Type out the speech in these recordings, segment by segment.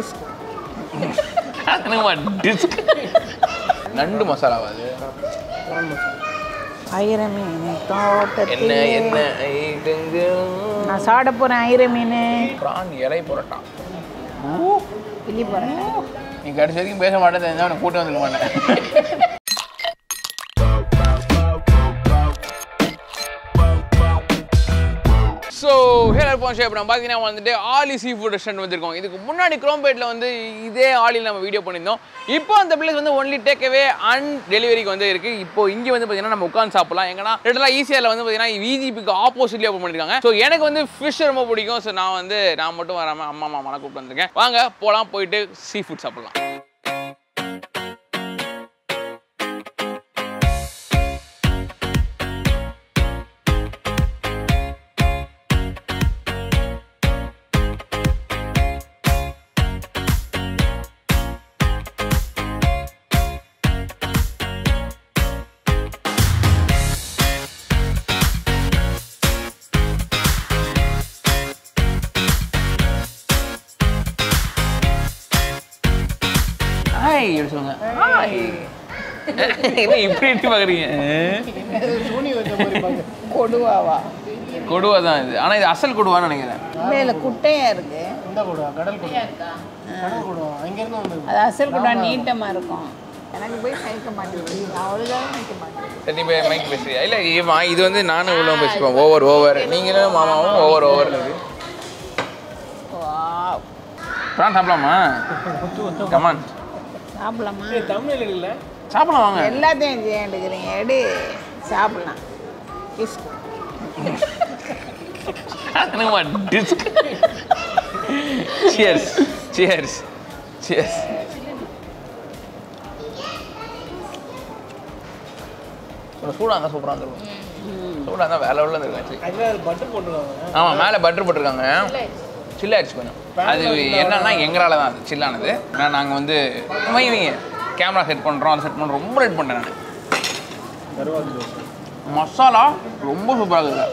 இஸ்கு டிஸ்க் நண்டு மசாலாவா அது. ஐர மீன் என்ன என்ன? நான் சாப்பிட போகிறேன் ஐர மீன். பிரான் இலை புரட்டா. போகிறேன் நீ கடைசி வரைக்கும் பேச மாட்டேன் கூட்டம் வந்துருக்க மாட்டேன். ஹேலர் ஷேப் நம்ம பார்த்தீங்கன்னா வந்துட்டு ஆலி சீ ஃபுட் ரெஸ்டாரண்ட் வந்திருக்கோம். இதுக்கு முன்னாடி குரோம்பேட்டில் வந்து இதே ஆலியில் நம்ம வீடியோ பண்ணியிருந்தோம். இப்போ அந்த பிளேஸ் வந்து ஒன்லி டேக் அவே அண்ட் டெலிவரிக்கு வந்து இருக்குது இப்போ இங்கே வந்து பார்த்தீங்கன்னா நம்ம உட்காந்து சாப்பிடலாம். எங்கன்னா ரெண்டெல்லாம் ஈஸியாக வந்து பார்த்தீங்கன்னா விஜிபிக்கு ஆப்போசிட்லேயே ஓப்பன் பண்ணியிருக்காங்க ஸோ எனக்கு வந்து ஃபிஷ் ரொம்ப பிடிக்கும். ஸோ நான் வந்து நான் மட்டும் வராமல் அம்மா மாமாலாம் கூப்பிட்டு வந்திருக்கேன். வாங்க போகலாம் போயிட்டு சீ ஃபுட் சாப்பிடலாம். ஹாய் எப்படி சொல்லுங்க. ஹாய் என்ன இப்படி எப்படி பார்க்குறீங்க கொடுவாவா? கொடுவா தான் இது. ஆனால் இது அசல் கொடுவான்னு நினைக்கிறேன். இல்லை இல்லை குட்டையாக இருக்கு. இந்த கொடுவா கடல் கொடுவா. கடல் கொடுவா அங்கேருந்து அது அசல் குட்டா நீட்டமாக இருக்கும். எனக்கு போய் கைக்க மாட்டேங்குது. அவ்வளோதான் சரி மைக் பேசுறியா? இல்லை இது வந்து நானும் இவ்வளோ பேசிப்போம் ஓவர் ஓவர். நீங்களும் மாமாவும் ஓவர் ஓவர். வாவ். ப்ரான் சாப்பிடலாமா? கமான் சாப்பிடலாமா? தமிழ் இல்லை சாப்பிடலாம் வாங்க. எல்லாத்தையும் எடுக்கிறீங்க. எடு சாப்பிடலாம். இஸ்கு என்னங்கம்மா டிஸ்க் சியர்ஸ் சியர்ஸ் சியர்ஸ் சூடாக இருந்தால் சூப்பராக இருந்திருக்கும். சூடாக இருந்தால் வேலை உள்ள இருக்கும் அது பட்டர் போட்டுருவாங்க ஆமாம் மேலே பட்டர் போட்டிருக்காங்க. சில் ஆயிடுச்சு கொஞ்சம். அது என்னன்னா எங்களால் தான் அது சில்லானது. நான் நாங்கள் வந்து வைங்க கேமரா செட் பண்ணுறோம் அதை செட் பண்ணுறோம் ரொம்ப ரெட் பண்ணிட்டேன் நான். மசாலா ரொம்ப சூப்பராக இருக்குது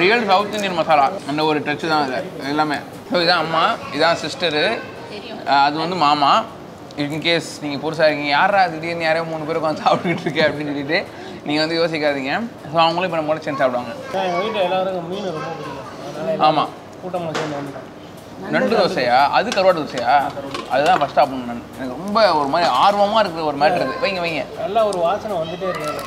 ரியல் சவுத் இந்தியன் மசாலா. அந்த ஒரு டச்சு தான் இது எல்லாமே. ஸோ இதான் அம்மா இதான் சிஸ்டரு அது வந்து மாமா. இன்கேஸ் நீங்கள் புதுசாக இருக்கீங்க யாரா திடீர்னு யாரையோ மூணு பேர் உட்காந்து சாப்பிட்டுக்கிட்டு இருக்கே அப்படின்னு சொல்லிட்டு நீங்கள் வந்து யோசிக்காதீங்க. ஸோ அவங்களும் இப்போ நம்ம சேர்ந்து சாப்பிடுவாங்க. ஆமாம் கூட்டமாக சேர்ந்து நண்டு தோசையா? அது கருவாடு தோசையா? அதுதான் ஃபஸ்ட் சாப்பிடணும் நான். எனக்கு ரொம்ப ஒரு மாதிரி ஆர்வமாக இருக்கிற ஒரு மேட்ரு இது. வைங்க வைங்க. நல்லா ஒரு வாசனை வந்துட்டே இருக்காது.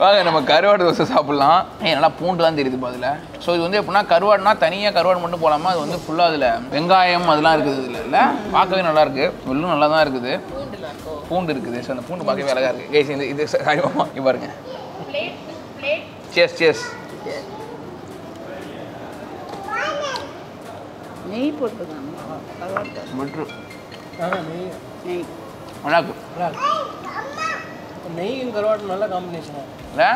வாங்க நம்ம கருவாடு தோசை சாப்பிட்லாம். ஏன் நல்லா பூண்டுலாம் தெரியுது இப்போ அதில். ஸோ இது வந்து எப்படின்னா கருவாடுனா தனியாக கருவாடு மட்டும் போடாமல் அது வந்து ஃபுல்லாக அதில் வெங்காயம் அதெல்லாம் இருக்குது இதில் இல்லை? பார்க்கவே நல்லா இருக்கு. உள்ளும் நல்லா தான் இருக்குது. பூண்டு இருக்குது. ஸோ அந்த பூண்டு பார்க்கவே அழகாக இருக்குது கேஸ் இந்த இது சாய்வாமா இங்கே பாருங்க. சேஸ் சேஸ் நெய் போட்டுருக்காங்க நெய். இருக்கு. நெய்யும் கருவாடும் நல்ல காம்பினேஷன் இல்லை?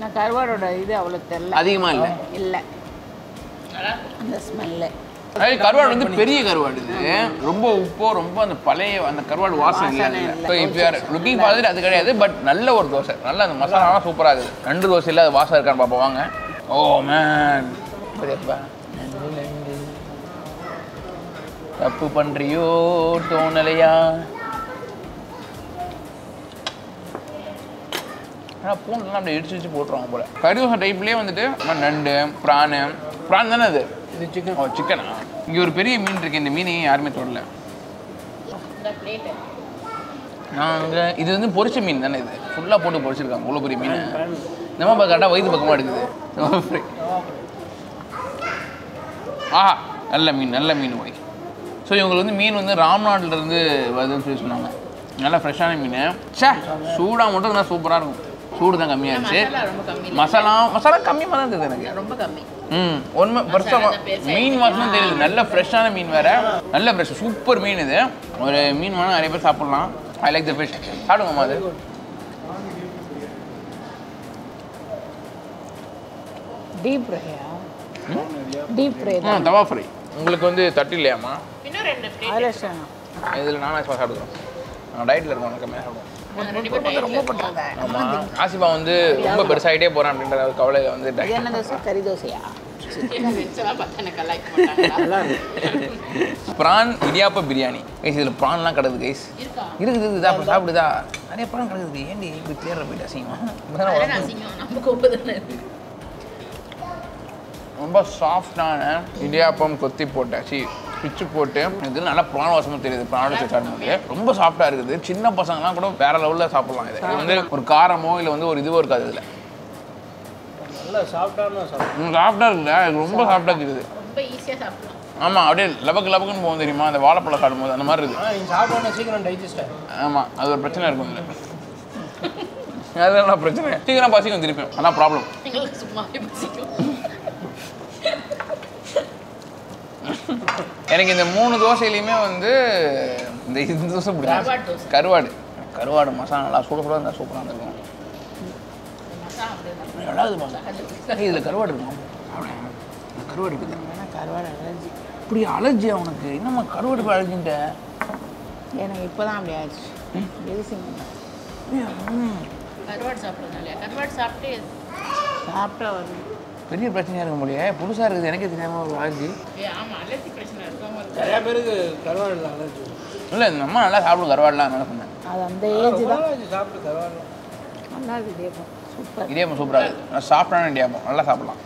நான் கருவாடோட இது அவ்வளோ தெரில அதிகமாக இல்லை? இல்லை. அந்த ஸ்மெல்லு கருவாடு வந்து பெரிய கருவாடு இது. ரொம்ப உப்போ ரொம்ப அந்த பழைய அந்த கருவாடு வாசனை இல்லை. இப்போ யார் லுக்கிங் பார்த்துட்டு அது கிடையாது பட் நல்ல ஒரு தோசை. நல்ல அந்த மசாலாலாம் சூப்பராக இருக்குது. ரெண்டு தோசை இல்லை அது வாசம் இருக்கான்னு பார்ப்போம் வாங்க. ஓ மேன் பெரியப்பா தப்பு பண்றியோ தோணலையா? ஆனால் பூண்டுலாம் அப்படியே இடிச்சு இடிச்சு போட்டுருவாங்க போல. கறி தோசை டைப்லேயே வந்துட்டு நம்ம நண்டு ப்ரானு ப்ரான் தானே அது? இது சிக்கன் ஓ சிக்கனா இங்கே ஒரு பெரிய மீன் இருக்கு இந்த மீனையும் யாருமே தொடல. நாங்கள் இது வந்து பொரிச்ச மீன் தானே இது? ஃபுல்லாக போட்டு பொரிச்சிருக்காங்க இவ்வளோ பெரிய மீன். இந்த மாதிரி கரெக்டாக வயிற்று பக்கமாக எடுக்குது. ஆஹா நல்ல மீன் நல்ல மீன் போய். ஸோ இவங்களுக்கு வந்து மீன் வந்து ராம்நாட்டிலேருந்து வருதுன்னு சொல்லி சொன்னாங்க. நல்லா ஃப்ரெஷ்ஷான மீன். ச்சே சூடாக மட்டும் இருந்தால் சூப்பராக இருக்கும். சூடு தான் கம்மியாக இருந்துச்சு. மசாலா மசாலா கம்மியாக தான் இருந்தது எனக்கு. ரொம்ப கம்மி. ம் உண்மை பெருசாக மீன் வாசனம் தெரியுது நல்ல ஃப்ரெஷ்ஷான மீன் வேற. நல்ல ஃப்ரெஷ் சூப்பர் மீன் இது. ஒரு மீன் வேணால் நிறைய பேர் சாப்பிட்லாம். ஐ லைக் த ஃபிஷ் சாப்பிடுங்கம்மா அது. டீப் ஃப்ரையா டீப் ஃப்ரை ஆ தவா ஃப்ரை உங்களுக்கு வந்து தட்டு இல்லையாம்மா? இதில் நானும் சாப்பிடுறோம் நான் டயட்டில் இருக்கோம் சாப்பிடுவோம் பண்ணுறாங்க ஆமாம் ஆசிபா வந்து ரொம்ப பெருசாகிட்டே போகிறேன் அப்படின்ற ஒரு கவலை வந்து இது என்ன தோசை கறி தோசையா? ப்ரான் இடியாப்ப பிரியாணி. கைஸ் இதில் ப்ரான்லாம் கிடக்குது கைஸ் இருக்குது இருக்குது. இதா அப்போ சாப்பிடுதா நிறைய ப்ரான் கிடக்குது ஏன்டி இப்படி தேடுற போயிட்டு அசிங்கமா? ரொம்ப சாஃப்டான இடியாப்பம் கொத்தி போட்டாச்சு பிச்சு போட்டு இது நல்லா ப்ரான் வாசமும் தெரியுது வச்சு சாப்பிடும்போது ரொம்ப சாஃப்டாக இருக்குது. சின்ன பசங்கலாம் கூட வேற லெவலில் சாப்பிடலாம் இது. இது வந்து ஒரு காரமோ இல்லை வந்து ஒரு இதுவோ இருக்காது இதில். சாஃப்டாக இருக்குல்ல. இது ரொம்ப சாஃப்டாக இருக்குது. ஆமாம் அப்படியே லபக்கு லபக்குன்னு போகும் தெரியுமா? அந்த வாழைப்பழம் சாப்பிடும்போது அந்த மாதிரி இருக்குது. ஆமாம் அது ஒரு பிரச்சனை இருக்கும் இதில். அதெல்லாம் பிரச்சனை. சீக்கிரம் பசிக்கும் திருப்பியும். அதான் ப்ராப்ளம் எனக்கு இந்த மூணு தோசையிலையுமே வந்து இந்த இந்த தோசை பிடிக்கும். கருவாடு. கருவாடு மசாலா நல்லா சுட சுட இருந்தால் சூப்பராக நல்லா இருக்குது மசாலா. இதில் கருவாடு இருக்கும் கருவாடு இருக்குது. கருவாடு அலர்ஜி. இப்படி அலர்ஜியா உனக்கு? என்னம்மா கருவாடு அலர்ஜின்ட்ட? எனக்கு இப்போ தான் அப்படி பேசிங்க கருவாடு சாப்பிட்றதுனால கருவாடு சாப்பிட்டு சாப்பிட்டா வரும் பெரிய பிரச்சனையாக இருக்க முடியாது புதுசாக இருக்குது. எனக்கே தெரியாமல் ஒரு அலர்ஜி நிறையா பேருக்கு கருவாடு அலர்ஜி இல்லை இந்த அம்மா நல்லா சாப்பிடும் கருவாடலாம். நல்லா சொன்னேன். அது அந்த ஏஜ் தான். சாப்பிட்டு கருவாடு. நல்லா இருக்குது இடியாப்பம். சூப்பர். இடியாப்பம் சூப்பராக இருக்குது நல்லா சாஃப்டான இடியாப்பம். நல்லா சாப்பிடலாம்.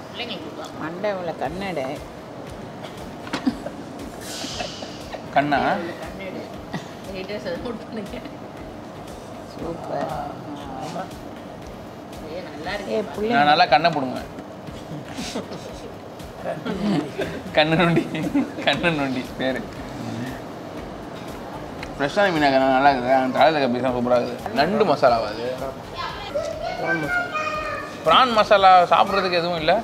மண்டை உள்ள கண்ணடை. கண்ணா? சூப்பர். நல்லா கண்ணை போடுங்க கண்ணு நொண்டி கண்ணு நொண்டி பேர் ஃப்ரெஷ்ஷான மீனாக நல்லா இருக்குது அந்த தலையில் பீஸாக சூப்பராக இருக்குது. நண்டு மசாலாவா அது? ப்ரான் மசாலா சாப்பிட்றதுக்கு எதுவும் இல்லை.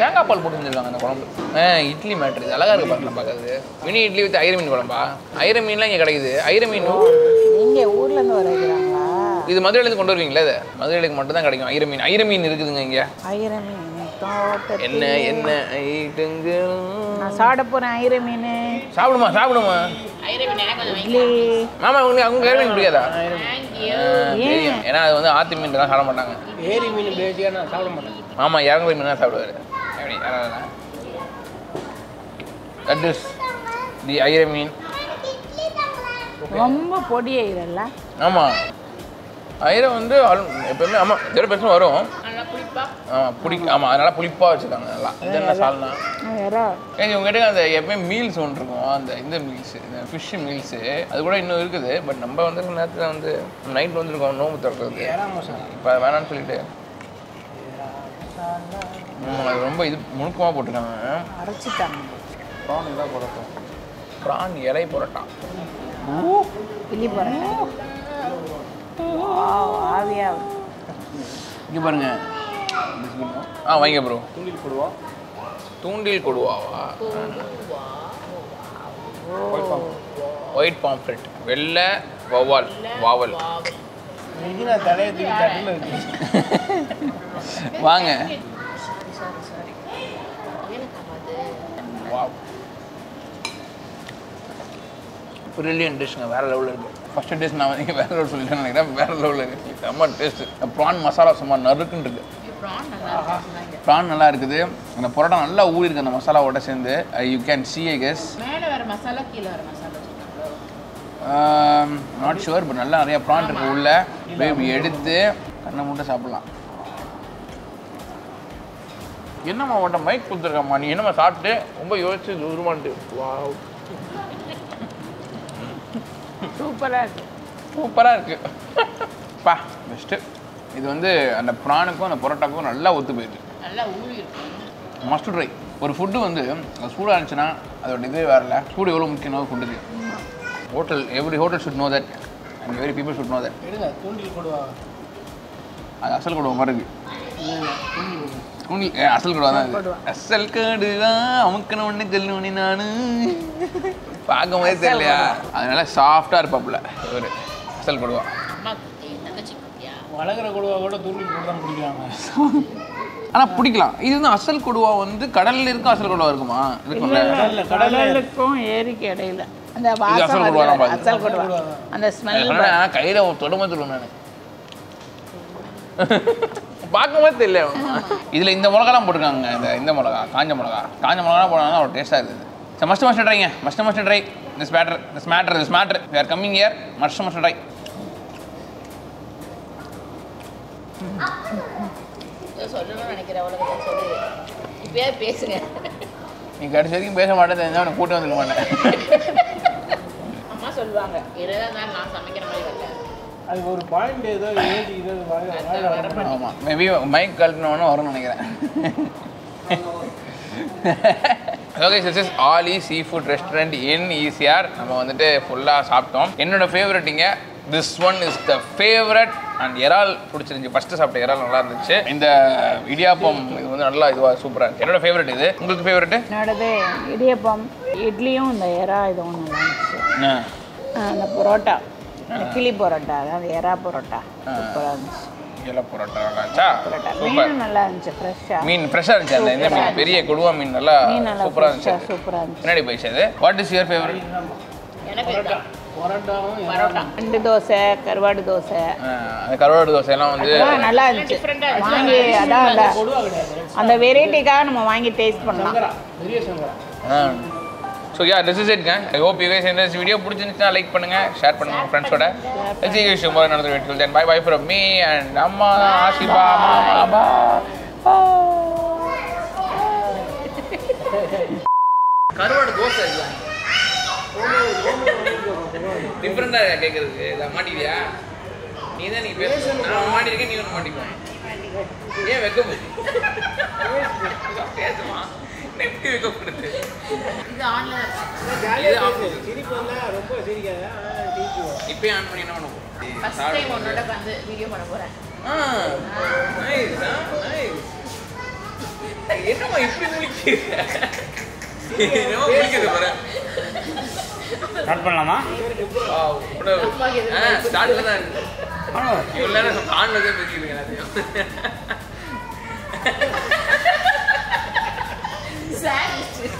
தேங்காய் பால் போட்டு செஞ்சிருக்காங்க அந்த குழம்பு. ஆ இட்லி மேட்ரு இது அழகாக இருக்கு பாருங்க பார்க்கறது மினி இட்லி வித் ஐர மீன் குழம்பா? ஐர மீன்லாம் இங்கே கிடைக்குது. ஐர மீன் இங்கே ஊர்லேருந்து வர வைக்கிறாங்களா? இது மதுரையிலேருந்து கொண்டு வருவீங்களா இது? மதுரையிலுக்கு மட்டும் தான் கிடைக்கும். ஐர மீன் ஐர மீன் இருக்குதுங்க இங்கே. ஐர மீன் தோட்டத்தில். என்ன என்ன ஐட்டுங்கள்? நான் சாப்பிட போகிறேன் ஐர மீன். சாப்பிடுமா சாப்பிடுமா? மாமா உங்களுக்கு அவங்க ஐர மீன். பிடிக்காதா ஏன்னா அது வந்து ஆத்து மீன் தான் சாப்பிட மாட்டாங்க. ஏரி மீன் பேசியாக நான் சாப்பிட மாட்டேன். மாமா இறங்குற மீன் தான் சாப்பிடுவாரு. தட் இஸ் தி ஐர மீன். ரொம்ப பொடி ஐரல்ல. ஆமாம் ஐரை வந்து எப்பவுமே ஆமாம் இதோட பிரச்சனை வரும். நல்லா புளிப்பா? ஆமாம் புளிக்க ஆமாம் அதனால புளிப்பாக வச்சுருக்காங்க நல்லா. இது என்ன சால்னா? ஏங்க உங்ககிட்ட அந்த எப்பவுமே மீல்ஸ் ஒன்று இருக்கும். அந்த இந்த மீல்ஸ் இந்த ஃபிஷ் மீல்ஸு அது கூட இன்னும் இருக்குது பட் நம்ம வந்து நேரத்தில் வந்து நைட் வந்துருக்கோம் நோம்பு திறக்கிறது இப்போ வேணாம்னு சொல்லிட்டு. அது ரொம்ப இது முழுக்கமாக போட்டிருக்காங்க. அரைச்சிட்டாங்க. ப்ரான் இதாக புரட்டும் ப்ரான் இலை புரட்டா. கிளி போகிறேன் ஆவியா. இங்கே பாருங்க. ஆ வைங்க ப்ரோ தூண்டில் போடுவோம் தூண்டில் கொடுவாவா ஒயிட் பாம்ஃப்ரெட் வெள்ளை வௌவால் வாவல். வாங்க. ப்ரில்லியன் டிஷ்ங்க வேற லெவலில் இருக்கு. ஃபர்ஸ்ட் டிஷ் நான் வந்து வேற லெவல் சொல்லிட்டேன் நினைக்கிறேன். வேற லெவலில் இருக்கு. செம்ம டேஸ்ட் ப்ரான் மசாலா சும்மா நறுக்குன்னு இருக்கு. ப்ரான் நல்லா இருக்குங்க ப்ரான் நல்லா இருக்குது. அந்த பரோட்டா நல்லா ஊறி இருக்கு அந்த மசாலாவோட சேர்ந்து. You can see I guess மேலே வர மசாலா கீழே வர மசாலா வச்சுருக்காங்களோ நாட் ஷுவர் பட் நல்லா நிறைய ப்ரான் இருக்கு உள்ள. பேபி எடுத்து கண்ணை மட்டும் சாப்பிடலாம். என்னம்மா உன்ட்ட மைக் கொடுத்துருக்கம்மா? நீ என்னம்மா சாப்பிட்டு? ரொம்ப யோசிச்சு தூரமான்ட்டு வாவ் சூப்பராக இருக்கு. சூப்பராக இருக்கு. பா பெஸ்ட்டு இது வந்து அந்த ப்ரானுக்கும் அந்த பரோட்டாக்கும் நல்லா ஒத்து போயிடுது நல்லா ஊறி மஸ்ட் ட்ரை ஒரு ஃபுட்டு வந்து சூடாக இருந்துச்சுன்னா அதோட இதே வேறல சூடு எவ்வளோ முக்கியம் ஃபுட்டுக்கு hotel every hotel should know that and every people should know that தூண்டில் அது அசல் கொடுவ மாதிரி இருக்கு. தூண்டில் அசல் கொடுவா தான். அசல் கடுவா அமுக்கன ஒன்று ஜெல்லுனி நானு பார்க்கும் போதே தெரியலையா? அதனால சாஃப்டாக இருப்பாப்புல. இவர். அசல் கொடுவா வளர்க்குற கொடுவா கூட தூண்டில் போட்டு தான் பிடிக்கிறாங்க ஆனால் பிடிக்கலாம். இது வந்து அசல் கொடுவா வந்து கடல்ல இருக்க அசல் கொடுவா இருக்குமா? இருக்கும்ல. கடலுக்கும் ஏரிக்கு இடையில. அந்த அசல் வாசம் கொடுவா. அசல் கொடுவா அந்த ஸ்மெல் கையில் தொடும சொல்லுவேன் நான். பார்க்கும்போது தெரியல இதில் இந்த மிளகாலாம் போட்டிருக்காங்க இந்த இந்த மிளகா காஞ்ச மிளகா. காஞ்ச மிளகா போனாலும் ஒரு டேஸ்ட்டாக இருக்குது. So must must ட்ரைங்க must must try this matter this matter this matter we are coming year must must try சொல்லணும்னு நினைக்கிறேன் உலகத்தை சொல்லு இப்பயாவது பேசுங்க. நீ கடைசி வரைக்கும் பேச மாட்டேன் தெரிஞ்சா உனக்கு கூட்டம் வந்துக்க மாட்டேன். அம்மா சொல்லுவாங்க இருபதாம் நாள் நான் சமைக்கிற மாதிரி வரல. அதுக்கு ஒரு பாயிண்ட் ஏதோ வாங்க ஆமாம் மேபி மைக் கழட்டினோன்னு வரும்னு நினைக்கிறேன். Okay this is Ali seafood restaurant in ECR நம்ம வந்துட்டு ஃபுல்லாக சாப்பிட்டோம். என்னோட ஃபேவரட்டிங்க this one is the favourite and இறால் பிடிச்சிருந்துச்சு. ஃபஸ்ட்டு சாப்பிட்ட இறால் நல்லா இருந்துச்சு. இந்த இடியாப்பம் இது வந்து நல்லா இதுவாக சூப்பராக இருந்துச்சு என்னோட ஃபேவரட் இது. உங்களுக்கு ஃபேவரட்டு என்னோடது இடியப்பம் இட்லியும் இந்த எறா இதுவும் நல்லா இருந்துச்சு. ஆ, அந்த பரோட்டா. கிளி பரோட்டா அதாவது எறா பரோட்டா. சூப்பராக இருந்துச்சு. இலை பரோட்டா நல்லா இருந்துச்சா? சூப்பர் நல்லா இருந்துச்சு ஃப்ரெஷ்ஷாக மீன் ஃப்ரெஷ்ஷாக இருந்துச்சு. அந்த இந்த மீன் பெரிய கொடுவா மீன் நல்லா மீன் நல்லா சூப்பராக ஃப்ரெஷ்ஷாக இருந்துச்சு. சூப்பராக இருந்துச்சு. பின்னாடி போயிடுச்சு அது வாட் இஸ் யுவர் ஃபேவரட் எனக்கு ரெண்டு தோசை கருவாடு தோசை. அந்த கருவாடு தோசை எல்லாம் வந்து நல்லா இருந்துச்சு. வாங்கி அதான் அந்த வெரைட்டிக்காக நம்ம வாங்கி டேஸ்ட் பண்ணலாம். So yeah this is it I hope you guys இந்த வீடியோ பிடிச்சிருந்துச்சுன்னா லைக் பண்ணுங்க ஷேர் பண்ணுங்க உங்க ஃப்ரெண்ட்ஸோட சி யூ ஷோ மோர் நடந்த video then bye bye from me and அம்மா ஆஷிபா அம்மா கருவாடு தோசை இல்லை. டிஃப்ரெண்டாக கேட்குறதுக்கு இதை மாட்டிக்கிறியா நீ தான் நீ பேச. நான் மாட்டிருக்கேன் நீ ஒன்று மாட்டிக்கோ ஏன் வைக்க பேசுமா? எப்படி வைக்கப்படுது இது ஆன்ல இது off. சிரிப்பு வந்தா ரொம்ப சிரிக்காத ஆனா சிரிக்குவோம் இப்பயே ஆன் பண்ணி என்ன பண்ண ஃபர்ஸ்ட் டைம் உன்னோட வந்து வீடியோ பண்ண போறேன். ஆ நைஸ் நைஸ் என்னம்மா இப்படி முழிக்கிறீங்க என்னமோ முழிக்கிறது பாரு ஸ்டார்ட் பண்ணலாமா? Wow, இவ்வளவு- ஆ, start ல தான் இருக்கு. இவ்வளவு நேரம் ஆன்லதே பேசிக்கிறீங்க எல்லாத்தையும். சார்